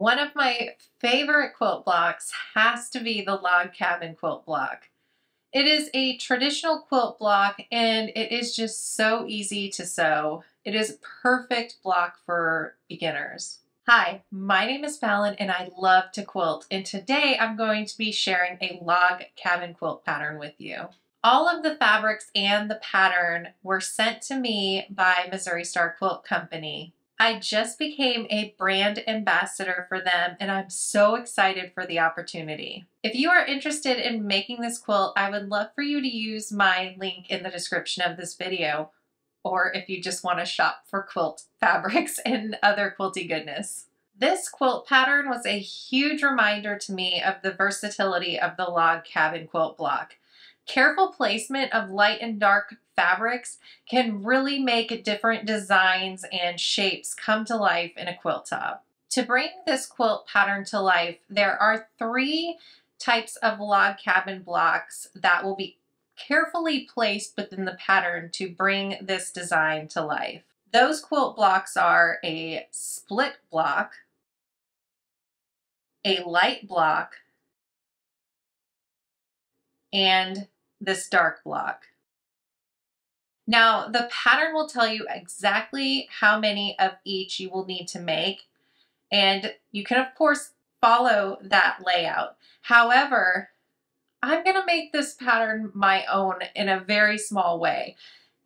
One of my favorite quilt blocks has to be the log cabin quilt block. It is a traditional quilt block and it is just so easy to sew. It is a perfect block for beginners. Hi, my name is Fallon and I love to quilt and today I'm going to be sharing a log cabin quilt pattern with you. All of the fabrics and the pattern were sent to me by Missouri Star Quilt Company. I just became a brand ambassador for them and I'm so excited for the opportunity. If you are interested in making this quilt, I would love for you to use my link in the description of this video or if you just want to shop for quilt fabrics and other quilty goodness. This quilt pattern was a huge reminder to me of the versatility of the log cabin quilt block. Careful placement of light and dark fabrics can really make different designs and shapes come to life in a quilt top. To bring this quilt pattern to life, there are three types of log cabin blocks that will be carefully placed within the pattern to bring this design to life. Those quilt blocks are a split block, a light block, and this dark block. Now, the pattern will tell you exactly how many of each you will need to make, and you can, of course, follow that layout. However, I'm going to make this pattern my own in a very small way.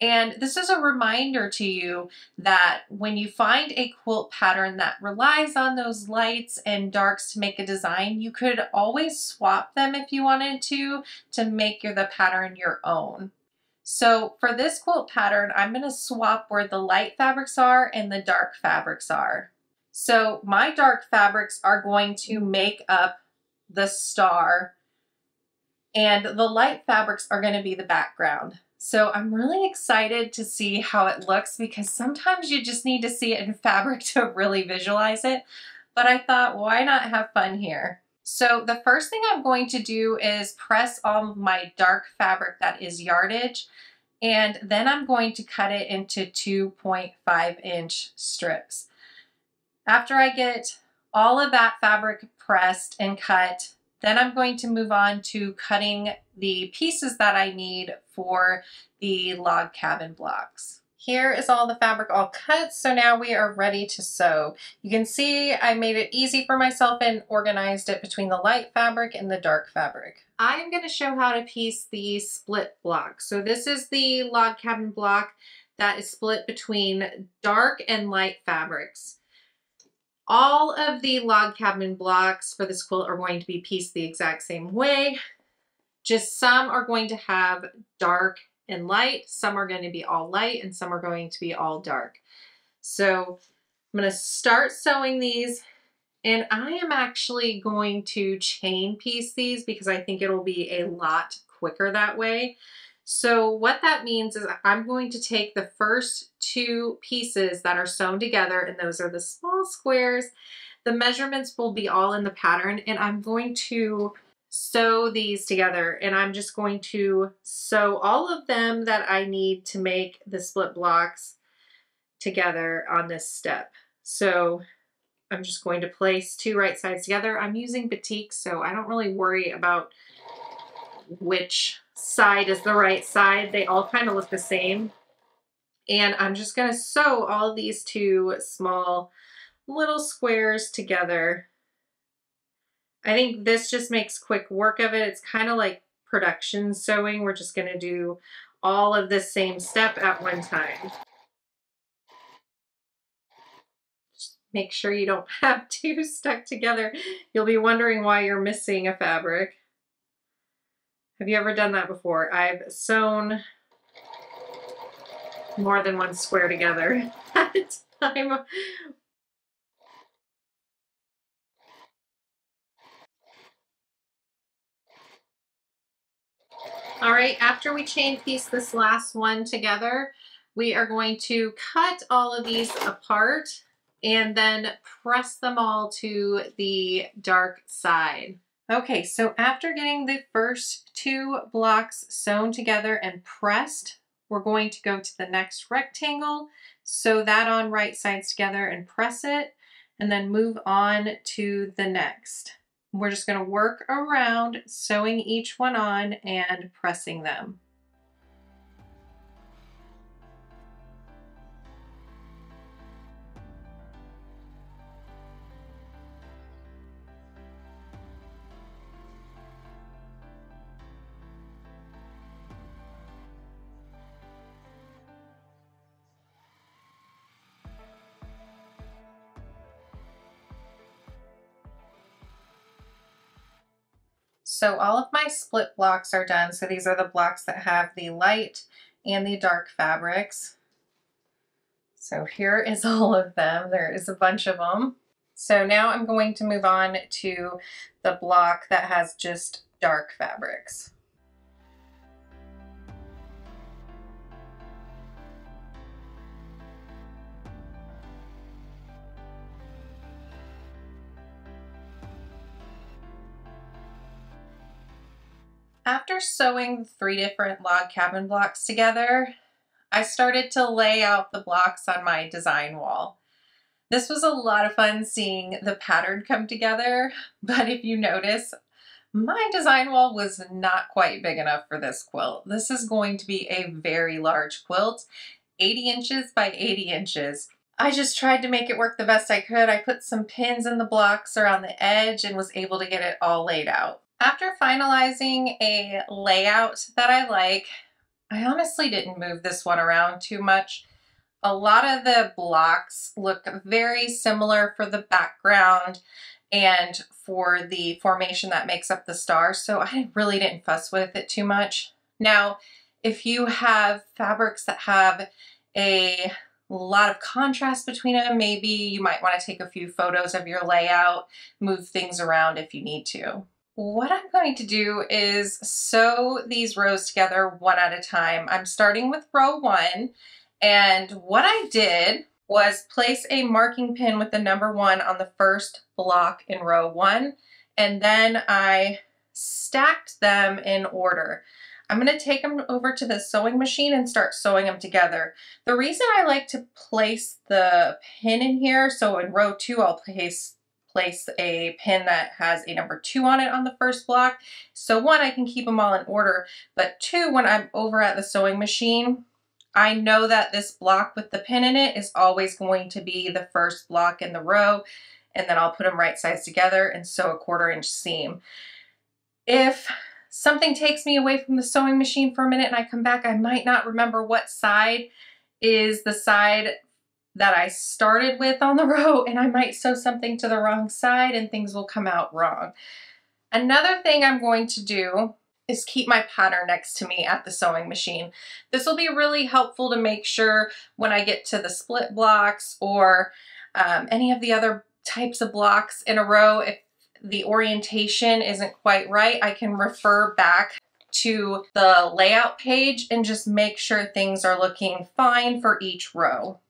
And this is a reminder to you that when you find a quilt pattern that relies on those lights and darks to make a design, you could always swap them if you wanted to, to make your, the pattern your own. So for this quilt pattern, I'm going to swap where the light fabrics are and the dark fabrics are. So my dark fabrics are going to make up the star and the light fabrics are going to be the background. So I'm really excited to see how it looks because sometimes you just need to see it in fabric to really visualize it. But I thought, why not have fun here? So the first thing I'm going to do is press on my dark fabric that is yardage and then I'm going to cut it into 2.5 inch strips. After I get all of that fabric pressed and cut, then I'm going to move on to cutting the pieces that I need for the log cabin blocks. Here is all the fabric all cut, so now we are ready to sew. You can see I made it easy for myself and organized it between the light fabric and the dark fabric. I'm going to show how to piece the split block. So this is the log cabin block that is split between dark and light fabrics. All of the log cabin blocks for this quilt are going to be pieced the exact same way. Just some are going to have dark and light, some are going to be all light, and some are going to be all dark. So I'm going to start sewing these and I am actually going to chain piece these because I think it'll be a lot quicker that way. So what that means is I'm going to take the first two pieces that are sewn together, and those are the small squares. The measurements will be all in the pattern, and I'm going to sew these together, and I'm just going to sew all of them that I need to make the split blocks together on this step. So I'm just going to place two right sides together. I'm using batik, so I don't really worry about which side is the right side. They all kind of look the same. And I'm just going to sew all these two small little squares together. I think this just makes quick work of it. It's kind of like production sewing. We're just going to do all of the same step at one time. Make sure you don't have two stuck together. You'll be wondering why you're missing a fabric. Have you ever done that before? I've sewn more than one square together at a time. All right, after we chain piece this last one together, we are going to cut all of these apart and then press them all to the dark side. Okay, so after getting the first two blocks sewn together and pressed, we're going to go to the next rectangle, sew that on right sides together and press it. and then move on to the next. We're just going to work around sewing each one on and pressing them. So all of my split blocks are done. So these are the blocks that have the light and the dark fabrics. So here is all of them. There is a bunch of them. So now I'm going to move on to the block that has just dark fabrics. After sewing three different log cabin blocks together, I started to lay out the blocks on my design wall. This was a lot of fun seeing the pattern come together, but if you notice, my design wall was not quite big enough for this quilt. This is going to be a very large quilt, 80 inches by 80 inches. I just tried to make it work the best I could. I put some pins in the blocks around the edge and was able to get it all laid out. After finalizing a layout that I like, I honestly didn't move this one around too much. A lot of the blocks look very similar for the background and for the formation that makes up the star, so I really didn't fuss with it too much. Now, if you have fabrics that have a lot of contrast between them, maybe you might want to take a few photos of your layout, move things around if you need to. What I'm going to do is sew these rows together one at a time. I'm starting with row one and what I did was place a marking pin with the number one on the first block in row one and then I stacked them in order. I'm going to take them over to the sewing machine and start sewing them together. The reason I like to place the pin in here, so in row two I'll place place a pin that has a number two on it on the first block. So one, I can keep them all in order, but two, when I'm over at the sewing machine, I know that this block with the pin in it is always going to be the first block in the row, and then I'll put them right sides together and sew a quarter inch seam. If something takes me away from the sewing machine for a minute and I come back, I might not remember what side is the side that I started with on the row and I might sew something to the wrong side and things will come out wrong. Another thing I'm going to do is keep my pattern next to me at the sewing machine. This will be really helpful to make sure when I get to the split blocks or um, any of the other types of blocks in a row, if the orientation isn't quite right, I can refer back to the layout page and just make sure things are looking fine for each row.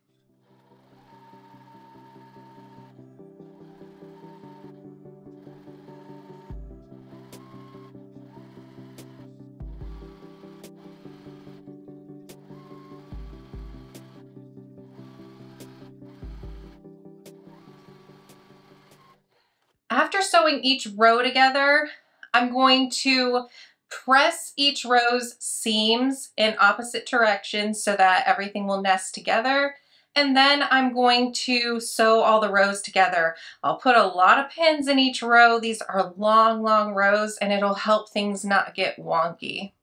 After sewing each row together, I'm going to press each row's seams in opposite directions so that everything will nest together. And then I'm going to sew all the rows together. I'll put a lot of pins in each row. These are long, long rows and it'll help things not get wonky.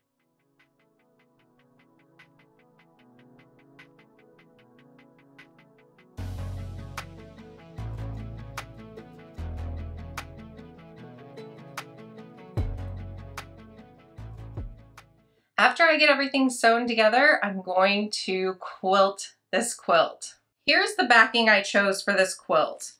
After I get everything sewn together, I'm going to quilt this quilt. Here's the backing I chose for this quilt.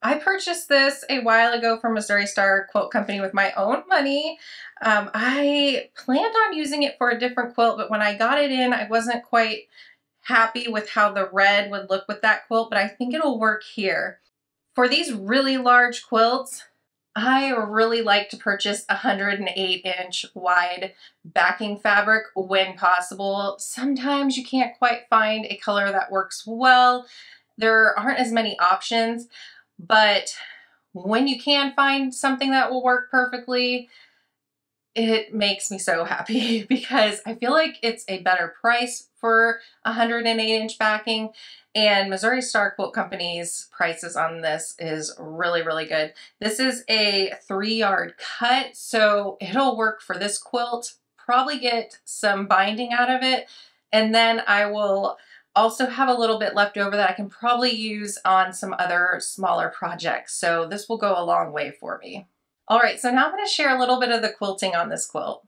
I purchased this a while ago from Missouri Star Quilt Company with my own money. Um, I planned on using it for a different quilt, but when I got it in, I wasn't quite happy with how the red would look with that quilt, but I think it'll work here. For these really large quilts, I really like to purchase 108 inch wide backing fabric when possible. Sometimes you can't quite find a color that works well. There aren't as many options, but when you can find something that will work perfectly, it makes me so happy because I feel like it's a better price for 108 inch backing and Missouri Star Quilt Company's prices on this is really, really good. This is a three yard cut, so it'll work for this quilt, probably get some binding out of it, and then I will also have a little bit left over that I can probably use on some other smaller projects. So this will go a long way for me. All right, so now I'm gonna share a little bit of the quilting on this quilt.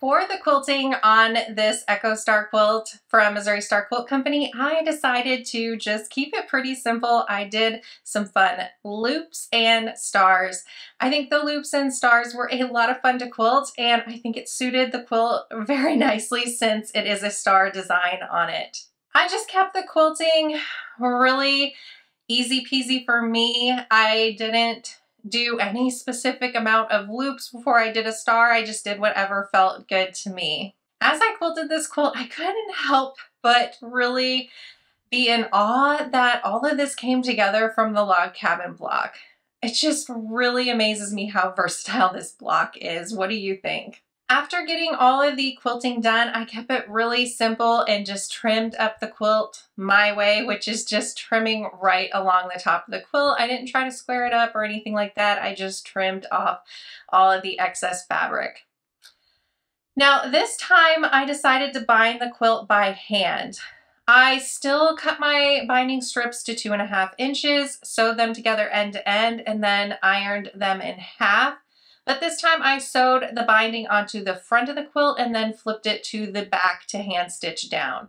For the quilting on this Echo Star quilt from Missouri Star Quilt Company, I decided to just keep it pretty simple. I did some fun loops and stars. I think the loops and stars were a lot of fun to quilt and I think it suited the quilt very nicely since it is a star design on it. I just kept the quilting really easy peasy for me. I didn't do any specific amount of loops before I did a star. I just did whatever felt good to me. As I quilted this quilt, I couldn't help but really be in awe that all of this came together from the log cabin block. It just really amazes me how versatile this block is. What do you think? After getting all of the quilting done, I kept it really simple and just trimmed up the quilt my way, which is just trimming right along the top of the quilt. I didn't try to square it up or anything like that. I just trimmed off all of the excess fabric. Now this time I decided to bind the quilt by hand. I still cut my binding strips to two and a half inches, sewed them together end to end, and then ironed them in half. But this time I sewed the binding onto the front of the quilt and then flipped it to the back to hand stitch down.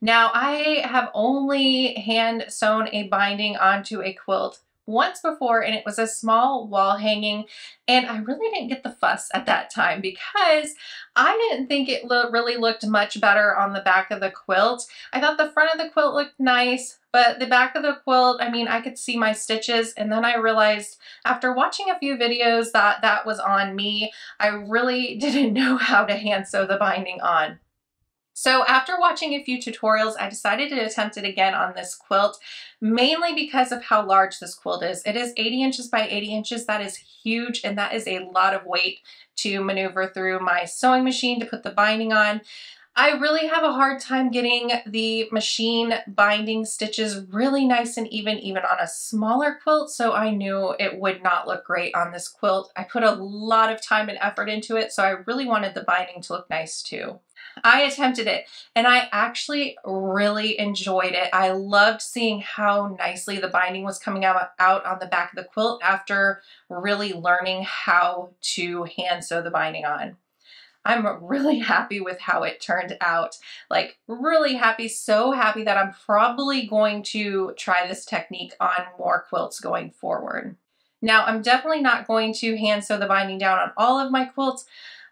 Now I have only hand sewn a binding onto a quilt once before and it was a small wall hanging and I really didn't get the fuss at that time because I didn't think it lo really looked much better on the back of the quilt. I thought the front of the quilt looked nice but the back of the quilt, I mean, I could see my stitches and then I realized after watching a few videos that that was on me. I really didn't know how to hand sew the binding on. So after watching a few tutorials, I decided to attempt it again on this quilt, mainly because of how large this quilt is. It is 80 inches by 80 inches. That is huge, and that is a lot of weight to maneuver through my sewing machine to put the binding on. I really have a hard time getting the machine binding stitches really nice and even, even on a smaller quilt, so I knew it would not look great on this quilt. I put a lot of time and effort into it, so I really wanted the binding to look nice too. I attempted it and I actually really enjoyed it. I loved seeing how nicely the binding was coming out, out on the back of the quilt after really learning how to hand sew the binding on. I'm really happy with how it turned out. Like really happy, so happy that I'm probably going to try this technique on more quilts going forward. Now I'm definitely not going to hand sew the binding down on all of my quilts,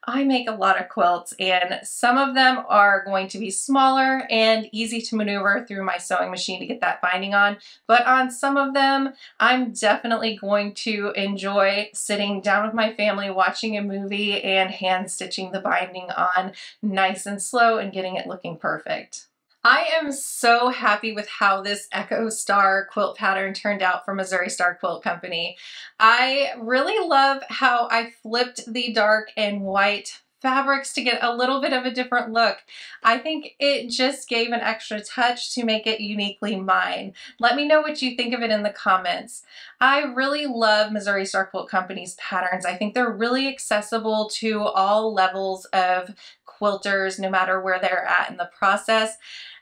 I make a lot of quilts and some of them are going to be smaller and easy to maneuver through my sewing machine to get that binding on. But on some of them, I'm definitely going to enjoy sitting down with my family, watching a movie and hand stitching the binding on nice and slow and getting it looking perfect. I am so happy with how this Echo Star quilt pattern turned out from Missouri Star Quilt Company. I really love how I flipped the dark and white fabrics to get a little bit of a different look. I think it just gave an extra touch to make it uniquely mine. Let me know what you think of it in the comments. I really love Missouri Star Quilt Company's patterns. I think they're really accessible to all levels of quilters, no matter where they're at in the process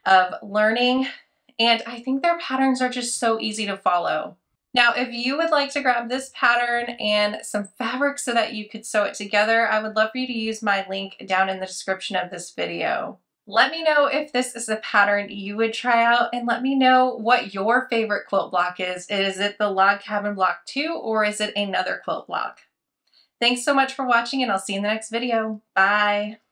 of learning. And I think their patterns are just so easy to follow. Now, if you would like to grab this pattern and some fabric so that you could sew it together, I would love for you to use my link down in the description of this video. Let me know if this is a pattern you would try out and let me know what your favorite quilt block is. Is it the Log Cabin Block too or is it another quilt block? Thanks so much for watching and I'll see you in the next video. Bye!